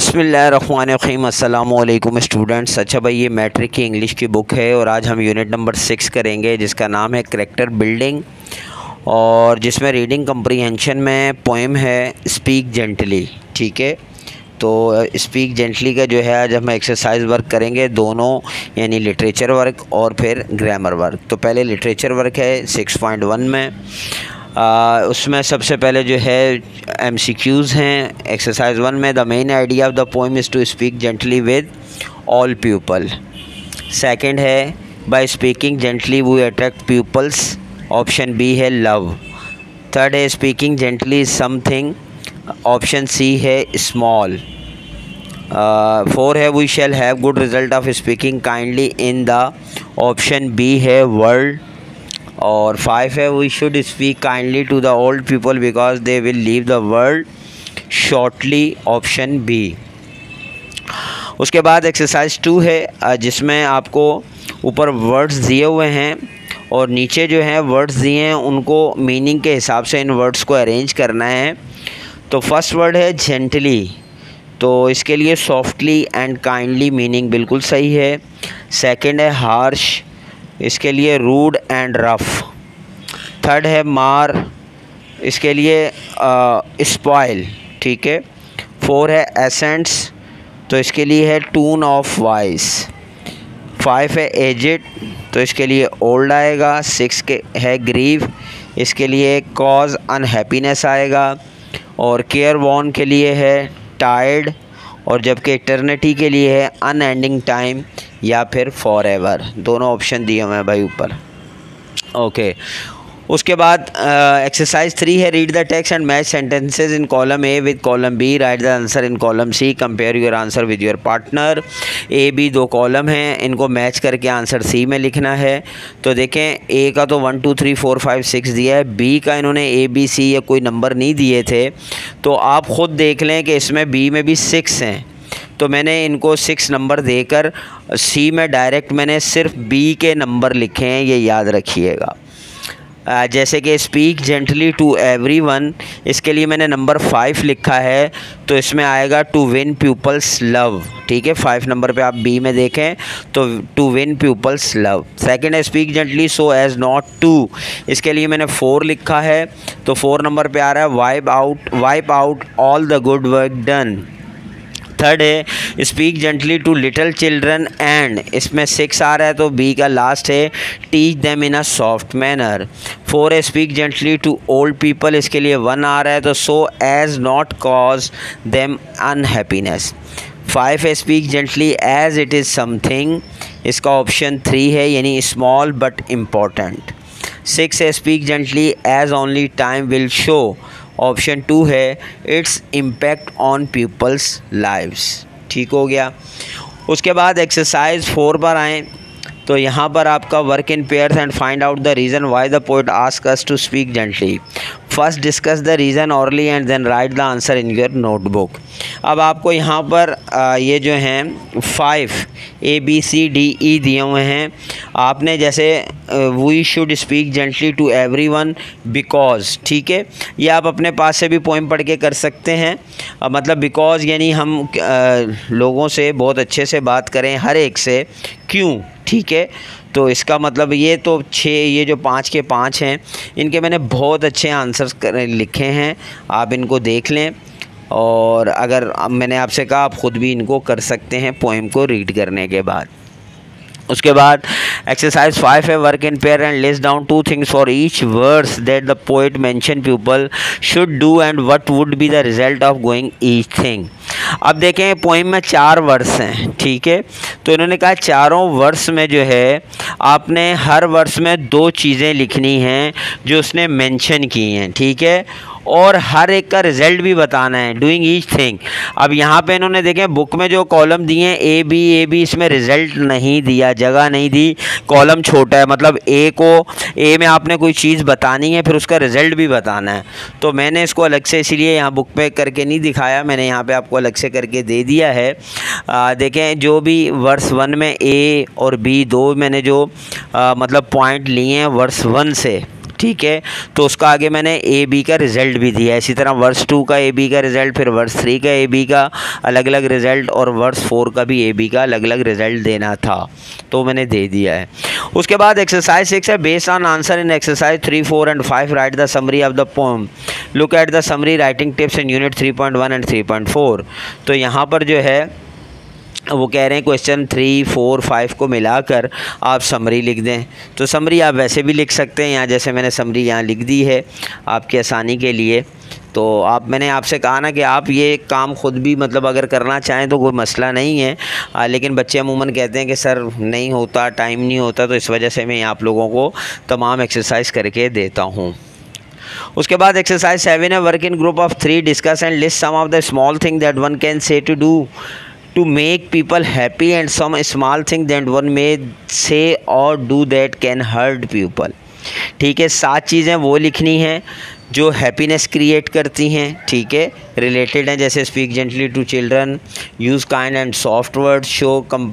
बिसमीम अल्लाम स्टूडेंट्स। अच्छा भाई, ये मैट्रिक की इंग्लिश की बुक है और आज हम यूनिट नंबर सिक्स करेंगे, जिसका नाम है करेक्टर बिल्डिंग और जिसमें रीडिंग कंप्रीहेंशन में पोएम है, स्पीक जेंटली। ठीक है? तो स्पीक जेंटली का जो है, आज हम एक्सरसाइज वर्क करेंगे, दोनों, यानी लिटरेचर वर्क और फिर ग्रामर वर्क। तो पहले लिटरेचर वर्क है सिक्स पॉइंट वन में। आ, उसमें सबसे पहले जो है एम सी क्यूज़ हैं। एक्सरसाइज वन में the main idea of the poem is to speak gently with all people second है by speaking gently we attract people's option B है लव थर्ड है speaking gently something option C है small four है we shall have good result of speaking kindly in the option B है world और five है we should speak kindly to the old people because they will leave the world shortly option B उसके बाद exercise two है जिसमें आपको ऊपर words दिए हुए हैं और नीचे जो हैं वर्ड्स दिए हैं, उनको मीनिंग के हिसाब से इन वर्ड्स को अरेंज करना है। तो फ़र्स्ट वर्ड है जेंटली तो इसके लिए सॉफ्टली एंड काइंडली मीनिंग बिल्कुल सही है। सेकंड है हार्श इसके लिए रूड एंड रफ़। थर्ड है मार, इसके लिए स्पॉइल, ठीक है। फोर है एसेंट्स तो इसके लिए है टून ऑफ़ वॉइस। फाइव है एजिड तो इसके लिए ओल्ड आएगा। सिक्स के, है ग्रीव, इसके लिए कॉज अनहैप्पीनेस आएगा। और केयर वॉन के लिए है टायर्ड, और जबकि इटर्निटी के लिए है अनएंडिंग टाइम। या फिर फॉर एवर दोनों ऑप्शन दिए हुए हैं भाई ऊपर। ओके उसके बाद एक्सरसाइज थ्री है read the text and match sentences in column A with column B write the answer in column C compare your answer with your partner A B दो कॉलम हैं, इनको मैच करके answer C में लिखना है। तो देखें ए का तो one two three four five six दिया है। बी का इन्होंने ए बी सी या कोई नंबर नहीं दिए थे। तो आप ख़ुद देख लें कि इसमें बी में भी सिक्स हैं। तो मैंने इनको सिक्स नंबर देकर सी में डायरेक्ट मैंने सिर्फ़ बी के नंबर लिखे हैं, ये याद रखिएगा। जैसे कि speak gently to every one इसके लिए मैंने नंबर फाइव लिखा है तो इसमें आएगा टू विन पीपल्स लव ठीक है फाइव नंबर पे आप बी में देखें तो to win people's love second है speak gently so as not to इसके लिए मैंने फोर लिखा है तो फोर नंबर पे आ रहा है wipe out wipe out all the good work done third है। Speak gently to little children and इसमें सिक्स आ रहा है तो बी का लास्ट है। Teach them in a soft manner four है speak gently to old people इसके लिए वन आ रहा है तो so as not cause them unhappiness five है speak gently as it is something इसका ऑप्शन थ्री है, यानी स्मॉल बट इंपॉर्टेंट सिक्स है speak gently as only time will show option two है, it's impact on people's lives. ठीक हो गया। उसके बाद एक्सरसाइज फोर पर आएँ। तो यहाँ पर आपका work in pairs and find out the reason why the poet ask us to speak gently first discuss the reason orally and then write the answer in your notebook अब आपको यहाँ पर आ, ये जो हैं five A B C D E दिए हुए हैं। आपने जैसे we should speak gently to everyone because ठीक है? ये आप अपने पास से भी पोइम पढ़ के कर सकते हैं। आ, मतलब बिकॉज़ यानी हम आ, लोगों से बहुत अच्छे से बात करें हर एक से क्यों? ठीक है। तो इसका मतलब ये तो छः ये जो पाँच के पाँच हैं, इनके मैंने बहुत अच्छे आंसर्स लिखे हैं। आप इनको देख लें और अगर मैंने आपसे कहा, आप ख़ुद भी इनको कर सकते हैं पोइम को रीड करने के बाद। उसके बाद एक्सरसाइज फाइव है work in pair and list down two things for each words that the poet mention people should do and what would be the result of going each thing अब देखें poem में चार वर्ष हैं, ठीक है? तो इन्होंने कहा, चारों वर्ष में जो है, आपने हर वर्ष में दो चीज़ें लिखनी हैं जो उसने मेंशन की हैं, ठीक है? और हर एक का रिज़ल्ट भी बताना है डूइंग ईच थिंग अब यहाँ पे इन्होंने देखें बुक में जो कॉलम दिए हैं ए बी ए बी इसमें रिज़ल्ट नहीं दिया जगह नहीं दी. कॉलम छोटा है मतलब ए को ए में आपने कोई चीज़ बतानी है फिर उसका रिज़ल्ट भी बताना है. तो मैंने इसको अलग से इसीलिए यहाँ बुक पे करके नहीं दिखाया मैंने यहाँ पे आपको अलग से करके दे दिया है. आ, देखें जो भी वर्ष वन में ए और बी दो मैंने जो आ, मतलब पॉइंट लिए हैं वर्ष वन से ठीक है तो उसका आगे मैंने ए बी का रिज़ल्ट भी दिया इसी तरह वर्स टू का ए बी का रिज़ल्ट फिर वर्स थ्री का ए बी का अलग अलग रिज़ल्ट और वर्स फोर का भी ए बी का अलग अलग रिज़ल्ट देना था तो मैंने दे दिया है। उसके बाद एक्सरसाइज सिक्स है based on answer in exercise three four and five write the summary of the poem look at the summary writing tips in unit three point one and three point four तो यहाँ पर जो है वो कह रहे हैं क्वेश्चन थ्री फोर फाइव को मिलाकर आप समरी लिख दें। तो समरी आप वैसे भी लिख सकते हैं यहाँ जैसे मैंने समरी यहाँ लिख दी है आपकी आसानी के लिए। तो आप मैंने आपसे कहा ना कि आप ये काम ख़ुद भी मतलब अगर करना चाहें तो कोई मसला नहीं है। आ, लेकिन बच्चे अमूमन कहते हैं कि सर नहीं होता टाइम नहीं होता तो इस वजह से मैं आप लोगों को तमाम एक्सरसाइज करके देता हूँ। उसके बाद एक्सरसाइज सेवन है work in group of three discuss and list some of the small thing that one can say to do to make people happy and some small thing that one may say और do that can hurt people ठीक है, सात चीज़ें वो लिखनी हैं जो happiness create करती हैं, ठीक है? रिलेटेड हैं, जैसे speak gently to children use kind and soft word show come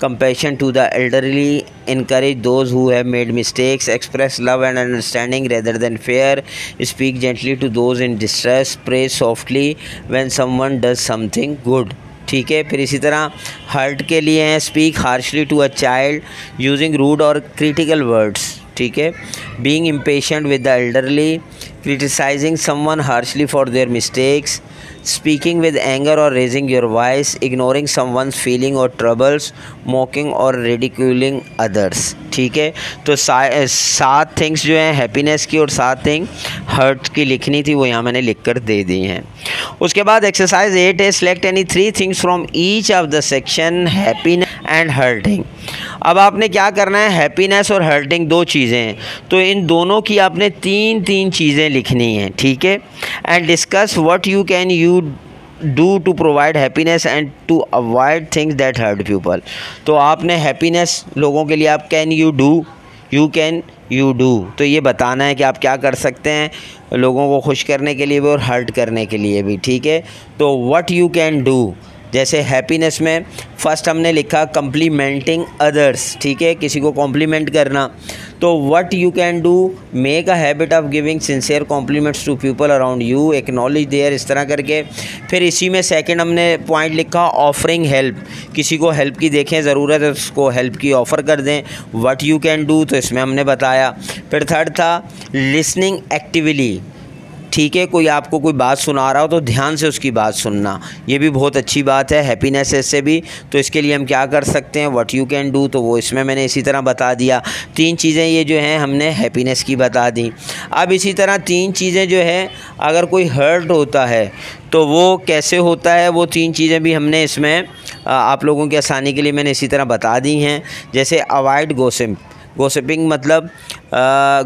compassion to the elderly encourage those who have made mistakes express love and understanding rather than fear speak gently to those in distress pray softly when someone does something good ठीक है। फिर इसी तरह hurt के लिए हैं speak harshly to a child using rude और critical words ठीक है। Being impatient with the elderly criticising someone harshly for their mistakes speaking with anger और raising your voice ignoring someone feeling और troubles, mocking और ridiculing others ठीक है? तो सात थिंग्स जो हैं हैप्पीनेस की और सात थिंग हर्ट की लिखनी थी, वो यहाँ मैंने लिख कर दे दी हैं। उसके बाद एक्सरसाइज एट है select any three things from each of the section happiness and hurting अब आपने क्या करना है? हैप्पीनेस और हर्टिंग दो चीज़ें हैं। तो इन दोनों की आपने तीन तीन चीज़ें लिखनी हैं, ठीक है? And discuss what you can you do to provide happiness and to avoid things that hurt people तो आपने हैप्पीनेस लोगों के लिए आप can you do you can you do तो ये बताना है कि आप क्या कर सकते हैं लोगों को खुश करने के लिए भी और हर्ट करने के लिए भी, ठीक है? तो वट यू कैन डू जैसे हैप्पीनेस में फ़र्स्ट हमने लिखा कम्प्लीमेंटिंग अदर्स ठीक है? किसी को कॉम्प्लीमेंट करना। तो what you can do make a habit of giving sincere compliments to people around you acknowledge their इस तरह करके। फिर इसी में सेकेंड हमने पॉइंट लिखा ऑफरिंग हेल्प किसी को हेल्प की देखें, ज़रूरत है, उसको हेल्प की ऑफ़र कर दें। वट यू कैन डू तो इसमें हमने बताया। फिर थर्ड था लिसनिंग एक्टिवली ठीक है, कोई आपको कोई बात सुना रहा हो तो ध्यान से उसकी बात सुनना। ये भी बहुत अच्छी बात है हैप्पीनेस से भी। तो इसके लिए हम क्या कर सकते हैं व्हाट यू कैन डू तो वो इसमें मैंने इसी तरह बता दिया। तीन चीज़ें ये जो हैं, हमने हैप्पीनेस की बता दी। अब इसी तरह तीन चीज़ें जो है, अगर कोई हर्ट होता है तो वो कैसे होता है, वो तीन चीज़ें भी हमने इसमें आप लोगों की आसानी के लिए मैंने इसी तरह बता दी हैं। जैसे अवॉइड गोसिम गोसिपिंग मतलब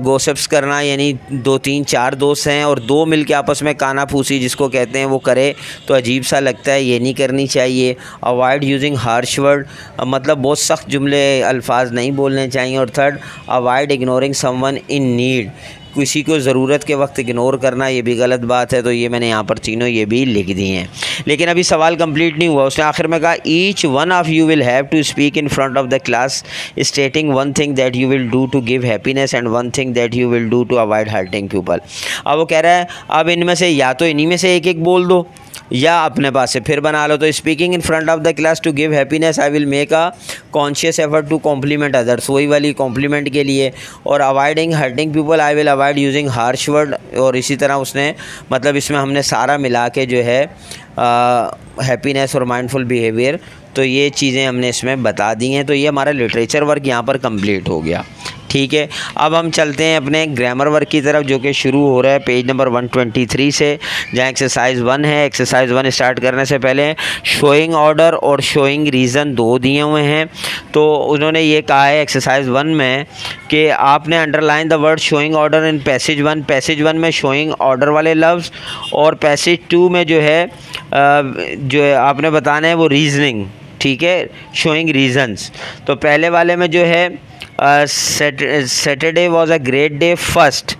गोसिप्स करना, यानी दो तीन चार दोस्त हैं और दो मिल के आपस में काना फूसी जिसको कहते हैं वो करे तो अजीब सा लगता है, ये नहीं करनी चाहिए। अवॉइड यूजिंग हार्श वर्ड मतलब बहुत सख्त जुमले अल्फाज नहीं बोलने चाहिए और third avoid ignoring someone in need किसी को ज़रूरत के वक्त इग्नोर करना, ये भी गलत बात है तो ये मैंने यहाँ पर तीनों ये भी लिख दिए हैं। लेकिन अभी सवाल कंप्लीट नहीं हुआ। उसने आखिर में कहा each one of you will have to speak in front of the class stating one thing that you will do to give happiness and one thing that you will do to avoid hurting people अब वो कह रहा है, अब इनमें से या तो इन्हीं में से एक एक बोल दो। या अपने पास से फिर बना लो। तो speaking in front of the class to give happiness I will make a conscious effort to compliment others वही वाली कॉम्प्लीमेंट के लिए और avoiding hurting people I will avoid using harsh word और इसी तरह उसने मतलब इसमें हमने सारा मिला के जो है हैप्पीनेस और माइंडफुल बिहेवियर तो ये चीज़ें हमने इसमें बता दी हैं। तो ये हमारा लिटरेचर वर्क यहाँ पर कंप्लीट हो गया। ठीक है, अब हम चलते हैं अपने ग्रामर वर्क की तरफ़, जो कि शुरू हो रहा है पेज नंबर 123 से, जहाँ एक्सरसाइज वन है। एक्सरसाइज वन स्टार्ट करने से पहले शोइंग ऑर्डर और शोइंग रीज़न दो दिए हुए हैं। तो उन्होंने ये कहा है एक्सरसाइज वन में कि आपने underline the word showing order in passage one passage one में शोइंग ऑर्डर वाले लफ्ज़ और पैसेज टू में जो है जो है आपने बताना है वो रीजनिंग ठीक है? शोइंग रीजंस तो पहले वाले में जो है Saturday was a great day first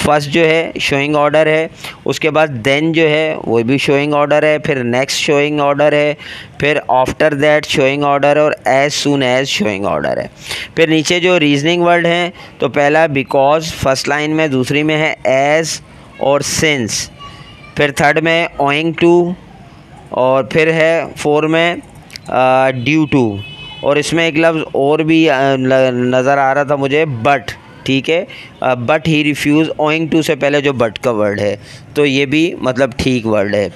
first जो है शोइंग ऑर्डर है. उसके बाद देन जो है, वो भी शोइंग ऑर्डर है. फिर नेक्स्ट शोइंग ऑर्डर है. फिर आफ्टर दैट शोइंग ऑर्डर और as soon as showing order है. फिर नीचे जो रीजनिंग वर्ड हैं तो पहला बिकॉज़ फ़र्स्ट लाइन में, दूसरी में है एज और सिंस फिर थर्ड में ओइंग टू और फिर है फोर में ड्यू टू और इसमें एक लफ्ज़ और भी नज़र आ रहा था मुझे बट ठीक है? But he refuse owing to से पहले जो बट का वर्ड है तो ये भी मतलब ठीक वर्ड है।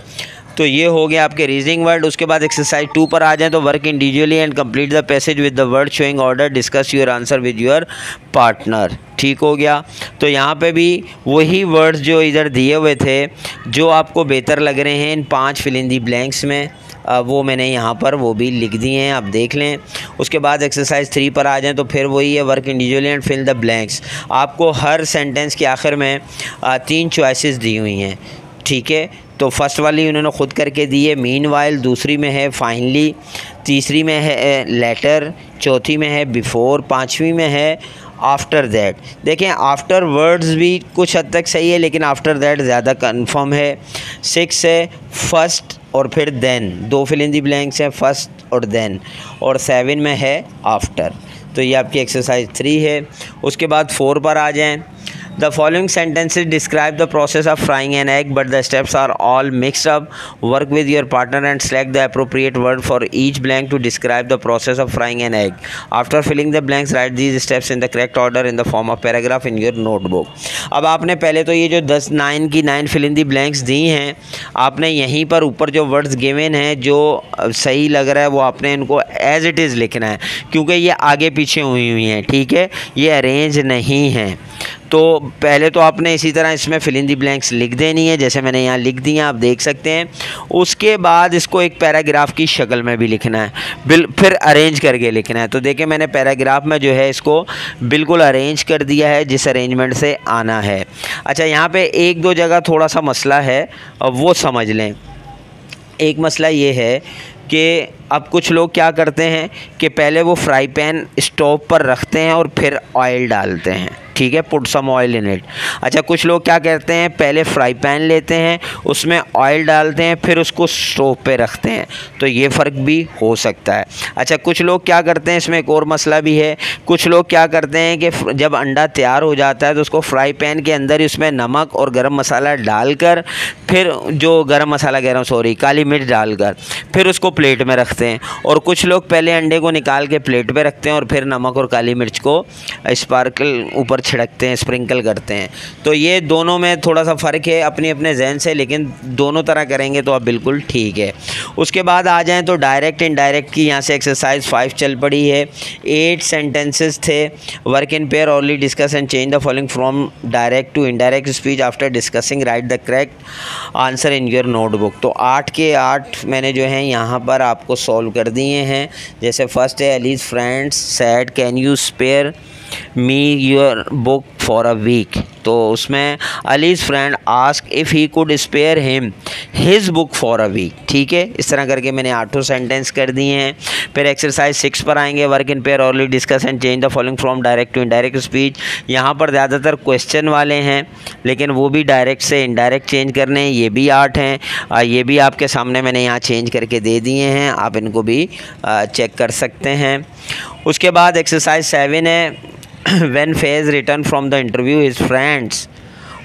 तो ये हो गया आपके रीजनिंग वर्ड उसके बाद एक्सरसाइज टू पर आ जाएँ तो work individually and complete the passage with the word showing order discuss your answer with your partner ठीक हो गया? तो यहाँ पे भी वही वर्ड्स जो इधर दिए हुए थे, जो आपको बेहतर लग रहे हैं इन पाँच फिलिंदी ब्लैंक्स में। वो मैंने यहाँ पर वो भी लिख दिए हैं, आप देख लें। उसके बाद एक्सरसाइज थ्री पर आ जाएँ तो फिर वही है work individually and fill the blanks आपको हर सेंटेंस के आखिर में तीन चॉइसेस दी हुई हैं, ठीक है? तो फ़र्स्ट वाली उन्होंने ख़ुद करके दी है मीन वाइल दूसरी में है फाइनली तीसरी में है लेटर चौथी में है बिफ़ोर पाँचवीं में है आफ्टर दैट देखें आफ्टर वर्ड्स भी कुछ हद तक सही है, लेकिन आफ्टर दैट ज़्यादा कन्फर्म है। सिक्स है फ़र्स्ट और फिर देन दो फिल इन दी ब्लैंक्स हैं फ़र्स्ट और देन और सेवन में है आफ्टर तो ये आपकी एक्सरसाइज थ्री है. उसके बाद फोर पर आ जाएँ. The following sentences describe the process of frying an egg but the steps are all mixed up work with your partner and select the appropriate word for each blank to describe the process of frying an egg after filling the blanks write these steps in the correct order in the form of paragraph in your note book अब आपने पहले तो ये जो दस nine की nine filling the blanks दी हैं, आपने यहीं पर ऊपर जो वर्ड्स गिवेन हैं, जो सही लग रहा है, वो आपने इनको एज इट इज़ लिखना है, क्योंकि ये आगे पीछे हुई हुई हैं, ठीक है? ये अरेंज नहीं है। तो पहले तो आपने इसी तरह इसमें फिल इन दी ब्लैंक्स लिख देनी है, जैसे मैंने यहाँ लिख दी हैं, आप देख सकते हैं। उसके बाद इसको एक पैराग्राफ की शक्ल में भी लिखना है। बिल, फिर अरेंज करके लिखना है। तो देखिए, मैंने पैराग्राफ में जो है इसको बिल्कुल अरेंज कर दिया है, जिस अरेंजमेंट से आना है। अच्छा यहाँ पर एक दो जगह थोड़ा सा मसला है वो समझ लें। एक मसला ये है कि अब कुछ लोग क्या करते हैं कि पहले वो फ्राई पैन स्टोव पर रखते हैं और फिर ऑयल डालते हैं, ठीक है? Put some oil in it अच्छा कुछ लोग क्या करते हैं? पहले फ्राई पैन लेते हैं, उसमें ऑयल डालते हैं, फिर उसको स्टोव पे रखते हैं। तो ये फ़र्क भी हो सकता है। अच्छा कुछ लोग क्या करते हैं? इसमें एक और मसला भी है। कुछ लोग क्या करते हैं कि जब अंडा तैयार हो जाता है तो उसको फ्राई पैन के अंदर ही उसमें नमक और गर्म मसाला डालकर, फिर जो गर्म मसाला कह रहा हूँ सॉरी काली मिर्च डालकर, फिर उसको प्लेट में रखते हैं। और कुछ लोग पहले अंडे को निकाल के प्लेट पर रखते हैं और फिर नमक और काली मिर्च को स्पार्कल ऊपर छिड़कते हैं, स्प्रिंकल करते हैं। तो ये दोनों में थोड़ा सा फ़र्क है अपने अपने जहन से, लेकिन दोनों तरह करेंगे तो आप बिल्कुल ठीक है। उसके बाद आ जाएँ तो डायरेक्ट इनडायरेक्ट की यहाँ से एक्सरसाइज फाइव चल पड़ी है। एट सेंटेंसेस थे। Work in pair only discuss and change the following from direct to indirect speech after discussing write the correct answer in your notebook तो आठ के आठ मैंने जो है यहाँ पर आपको सॉल्व कर दिए हैं। जैसे फ़र्स्ट है Ali's friends said can you spare me your book for a week तो उसमें Ali's friend ask if he could spare him his book for a week ठीक है? इस तरह करके मैंने आठों सेंटेंस कर दिए हैं। फिर एक्सरसाइज सिक्स पर आएँगे work in pair only discuss and change the following from direct to indirect speech यहाँ पर ज़्यादातर क्वेश्चन वाले हैं, लेकिन वो भी डायरेक्ट से इनडायरेक्ट चेंज करने हैं। ये भी आठ हैं। ये भी आपके सामने मैंने यहाँ चेंज करके दे दिए हैं। आप इनको भी चेक कर सकते हैं। उसके बाद एक्सरसाइज सेवन है when Faiz returned from the interview, his friends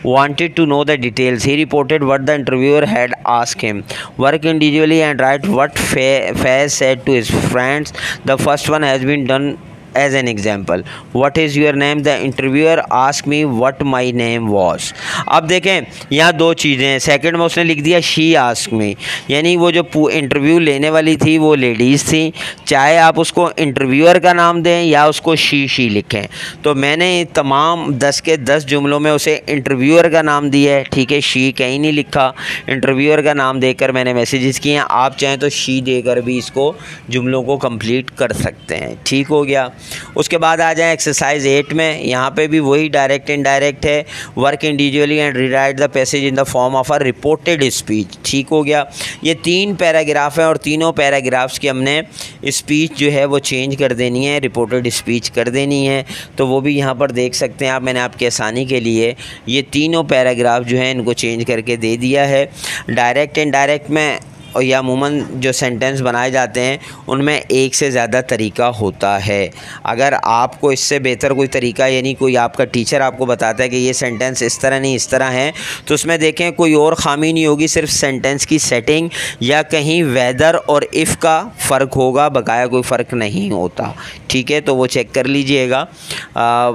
wanted to know the details. He reported what the interviewer had asked him. Work individually and write what Faiz said to his friends. The first one has been done as an example what is your name the interviewer ask me what my name was अब देखें, यहाँ दो चीज़ें हैं। Second में उसने लिख दिया शी आस्क मी यानी वो जो इंटरव्यू लेने वाली थी, वो लेडीज़ थी। चाहे आप उसको इंटरव्यूअर का नाम दें या उसको शी शी लिखें। तो मैंने तमाम दस के दस जुमलों में उसे इंटरव्यूअर का नाम दिया है। ठीक है शी कहीं नहीं लिखा। इंटरव्यूअर का नाम देकर मैंने मैसेजेस किए हैं। आप चाहें तो शी देकर भी इसको जुमलों को कंप्लीट कर सकते हैं। ठीक हो गया। उसके बाद आ जाए एक्सरसाइज एट में। यहाँ पे भी वही डायरेक्ट इनडायरेक्ट है। Work individually and rewrite the passage in the form of a reported speech ठीक हो गया। ये तीन पैराग्राफ हैं और तीनों पैराग्राफ्स की हमने स्पीच जो है वो चेंज कर देनी है। रिपोर्टेड स्पीच कर देनी है। तो वो भी यहाँ पर देख सकते हैं आप। मैंने आपकी आसानी के लिए ये तीनों पैराग्राफ जो हैं इनको चेंज करके दे दिया है। डायरेक्ट इनडायरेक्ट में और या अमूमन जो सेंटेंस बनाए जाते हैं, उनमें एक से ज़्यादा तरीका होता है। अगर आपको इससे बेहतर कोई तरीका, यानी कोई आपका टीचर आपको बताता है कि ये सेंटेंस इस तरह नहीं, इस तरह है तो उसमें देखें, कोई और ख़ामी नहीं होगी, सिर्फ़ सेंटेंस की सेटिंग या कहीं वेदर और इफ़ का फ़र्क होगा, बकाया कोई फ़र्क नहीं होता। ठीक है तो वो चेक कर लीजिएगा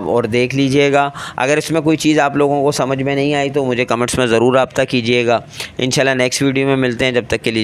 और देख लीजिएगा। अगर इसमें कोई चीज़ आप लोगों को समझ में नहीं आई तो मुझे कमेंट्स में ज़रूर रबता कीजिएगा। इन नेक्स्ट वीडियो में मिलते हैं, जब तक के लिए